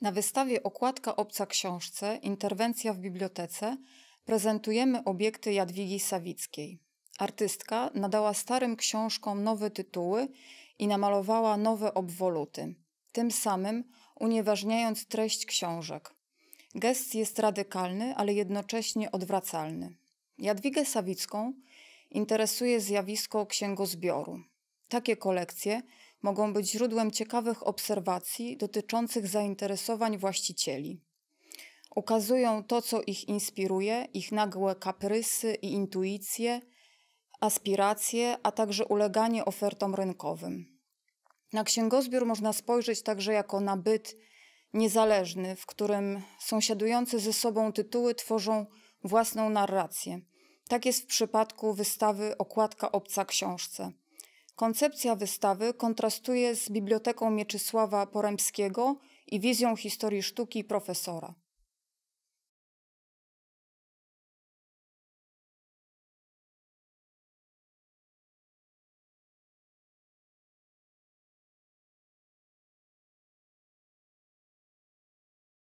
Na wystawie Okładka obca książce Interwencja w bibliotece prezentujemy obiekty Jadwigi Sawickiej. Artystka nadała starym książkom nowe tytuły i namalowała nowe obwoluty, tym samym unieważniając treść książek. Gest jest radykalny, ale jednocześnie odwracalny. Jadwigę Sawicką interesuje zjawisko księgozbioru. Takie kolekcje mogą być źródłem ciekawych obserwacji dotyczących zainteresowań właścicieli. Ukazują to, co ich inspiruje, ich nagłe kaprysy i intuicje, aspiracje, a także uleganie ofertom rynkowym. Na księgozbiór można spojrzeć także jako na byt niezależny, w którym sąsiadujące ze sobą tytuły tworzą własną narrację. Tak jest w przypadku wystawy Okładka obca książce. Koncepcja wystawy kontrastuje z Biblioteką Mieczysława Porębskiego i wizją historii sztuki profesora.